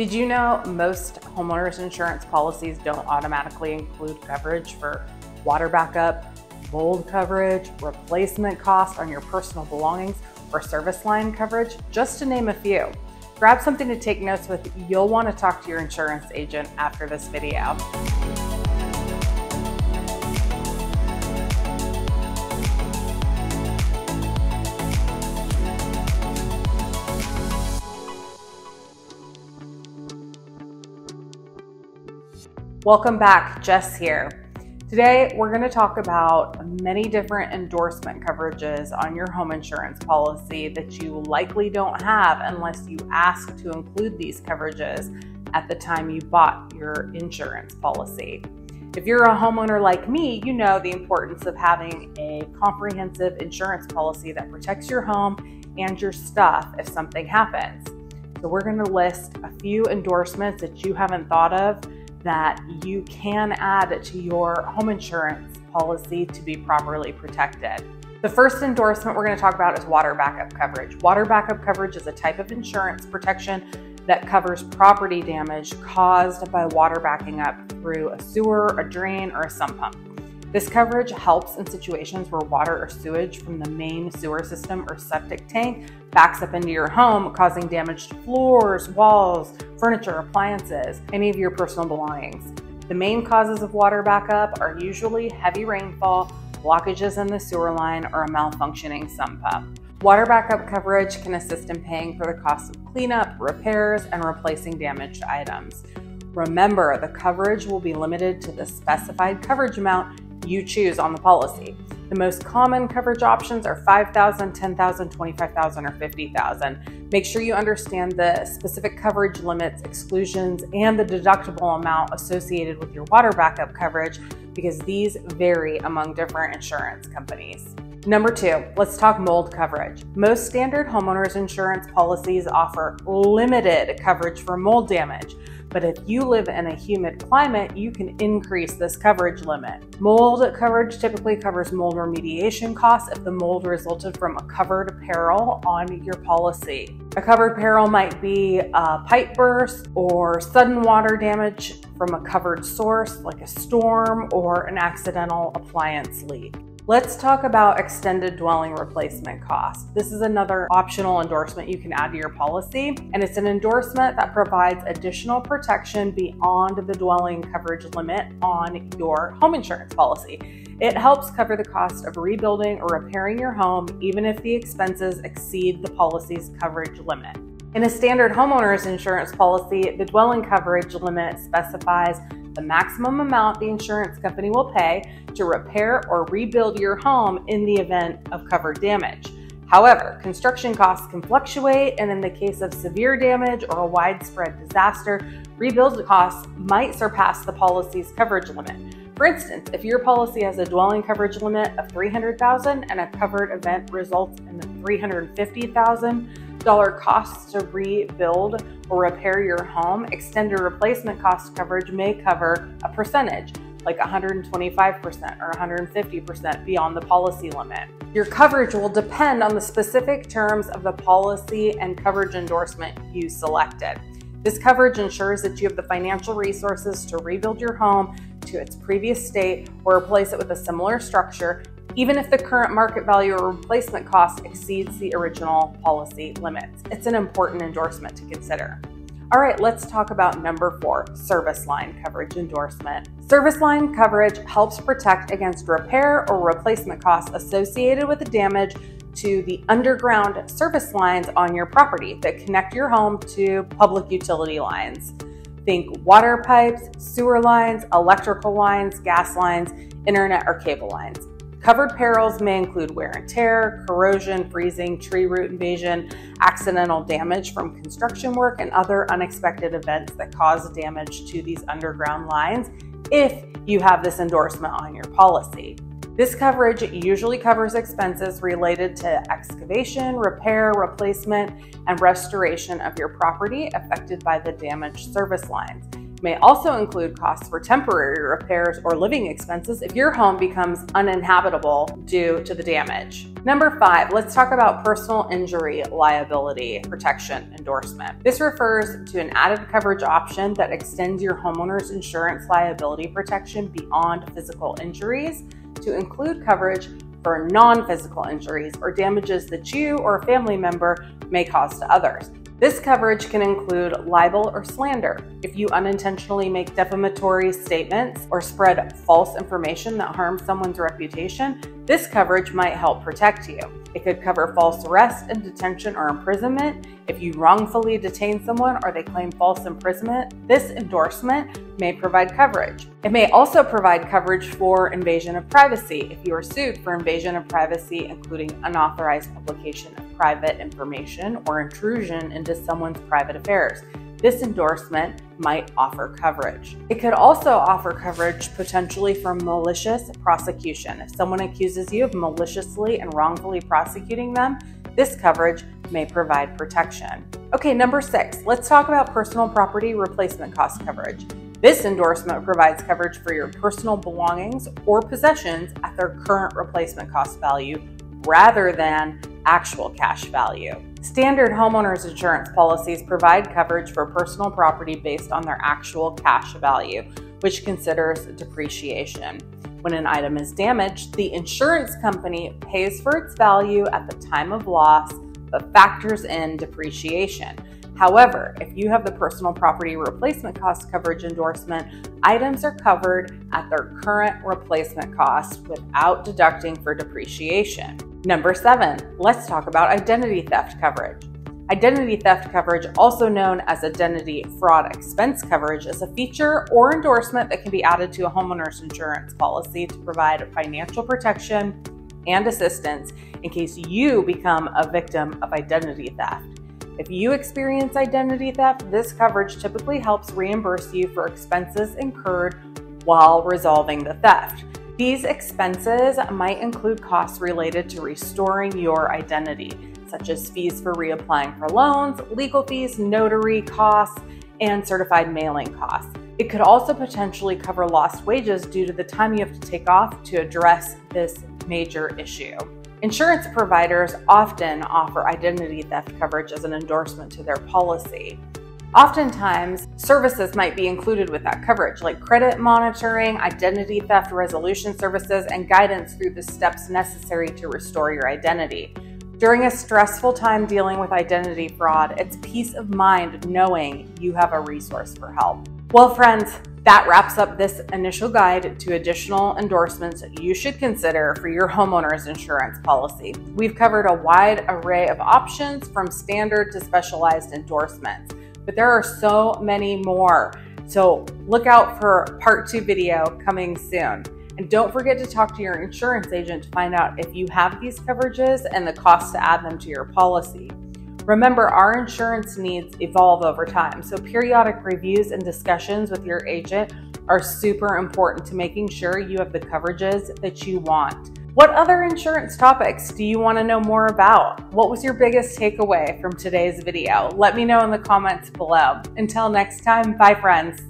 Did you know most homeowners insurance policies don't automatically include coverage for water backup, mold coverage, replacement cost on your personal belongings, or service line coverage, just to name a few? Grab something to take notes with. You'll want to talk to your insurance agent after this video. Welcome back, Jess here. Today, we're going to talk about many different endorsement coverages on your home insurance policy that you likely don't have unless you ask to include these coverages at the time you bought your insurance policy. If you're a homeowner like me, you know the importance of having a comprehensive insurance policy that protects your home and your stuff if something happens. So, we're going to list a few endorsements that you haven't thought of that you can add to your home insurance policy to be properly protected. The first endorsement we're going to talk about is water backup coverage. Water backup coverage is a type of insurance protection that covers property damage caused by water backing up through a sewer, a drain, or a sump pump. This coverage helps in situations where water or sewage from the main sewer system or septic tank backs up into your home, causing damage to floors, walls, furniture, appliances, any of your personal belongings. The main causes of water backup are usually heavy rainfall, blockages in the sewer line, or a malfunctioning sump pump. Water backup coverage can assist in paying for the cost of cleanup, repairs, and replacing damaged items. Remember, the coverage will be limited to the specified coverage amount you choose on the policy. The most common coverage options are 5,000, 10,000, 25,000, or 50,000. Make sure you understand the specific coverage limits, exclusions, and the deductible amount associated with your water backup coverage because these vary among different insurance companies. Number two, let's talk mold coverage. Most standard homeowners insurance policies offer limited coverage for mold damage. But if you live in a humid climate, you can increase this coverage limit. Mold coverage typically covers mold remediation costs if the mold resulted from a covered peril on your policy. A covered peril might be a pipe burst or sudden water damage from a covered source like a storm or an accidental appliance leak. Let's talk about extended dwelling replacement costs. This is another optional endorsement you can add to your policy, and it's an endorsement that provides additional protection beyond the dwelling coverage limit on your home insurance policy. It helps cover the cost of rebuilding or repairing your home, even if the expenses exceed the policy's coverage limit. In a standard homeowner's insurance policy, the dwelling coverage limit specifies the maximum amount the insurance company will pay to repair or rebuild your home in the event of covered damage. However, construction costs can fluctuate, and in the case of severe damage or a widespread disaster, rebuild costs might surpass the policy's coverage limit. For instance, if your policy has a dwelling coverage limit of 300,000 and a covered event results in the 350,000 dollar costs to rebuild or repair your home, extended replacement cost coverage may cover a percentage, like 125% or 150% beyond the policy limit. Your coverage will depend on the specific terms of the policy and coverage endorsement you selected. This coverage ensures that you have the financial resources to rebuild your home to its previous state or replace it with a similar structure even if the current market value or replacement cost exceeds the original policy limits. It's an important endorsement to consider. All right, let's talk about number four service line coverage endorsement. Service line coverage helps protect against repair or replacement costs associated with the damage to the underground service lines on your property that connect your home to public utility lines. Think water pipes, sewer lines, electrical lines, gas lines, internet, or cable lines. Covered perils may include wear and tear, corrosion, freezing, tree root invasion, accidental damage from construction work, and other unexpected events that cause damage to these underground lines if you have this endorsement on your policy. This coverage usually covers expenses related to excavation, repair, replacement, and restoration of your property affected by the damaged service lines. May also include costs for temporary repairs or living expenses if your home becomes uninhabitable due to the damage. Number five, let's talk about personal injury liability protection endorsement. This refers to an added coverage option that extends your homeowner's insurance liability protection beyond physical injuries to include coverage for non physical injuries or damages that you or a family member may cause to others. This coverage can include libel or slander. If you unintentionally make defamatory statements or spread false information that harms someone's reputation, this coverage might help protect you. It could cover false arrest and detention or imprisonment. If you wrongfully detain someone or they claim false imprisonment, this endorsement may provide coverage. It may also provide coverage for invasion of privacy if you are sued for invasion of privacy, including unauthorized publication of private information or intrusion into someone's private affairs this endorsement might offer coverage. It could also offer coverage potentially for malicious prosecution. If someone accuses you of maliciously and wrongfully prosecuting them, this coverage may provide protection. Okay, number six, let's talk about personal property replacement cost coverage. This endorsement provides coverage for your personal belongings or possessions at their current replacement cost value rather than actual cash value. Standard homeowners insurance policies provide coverage for personal property based on their actual cash value, which considers depreciation. When an item is damaged, the insurance company pays for its value at the time of loss but factors in depreciation. However, if you have the personal property replacement cost coverage endorsement, items are covered at their current replacement cost without deducting for depreciation. Number seven, let's talk about identity theft coverage. Identity theft coverage, also known as identity fraud expense coverage, is a feature or endorsement that can be added to a homeowner's insurance policy to provide financial protection and assistance in case you become a victim of identity theft. If you experience identity theft, this coverage typically helps reimburse you for expenses incurred while resolving the theft. These expenses might include costs related to restoring your identity, such as fees for reapplying for loans, legal fees, notary costs, and certified mailing costs. It could also potentially cover lost wages due to the time you have to take off to address this major issue. Insurance providers often offer identity theft coverage as an endorsement to their policy. Oftentimes, services might be included with that coverage, like credit monitoring, identity theft resolution services, and guidance through the steps necessary to restore your identity. During a stressful time dealing with identity fraud, it's peace of mind knowing you have a resource for help. Well, friends, that wraps up this initial guide to additional endorsements you should consider for your homeowner's insurance policy. We've covered a wide array of options from standard to specialized endorsements but there are so many more. So look out for part two video coming soon. And don't forget to talk to your insurance agent to find out if you have these coverages and the cost to add them to your policy. Remember, our insurance needs evolve over time, so periodic reviews and discussions with your agent are super important to making sure you have the coverages that you want. What other insurance topics do you want to know more about? What was your biggest takeaway from today's video? Let me know in the comments below. Until next time, bye friends.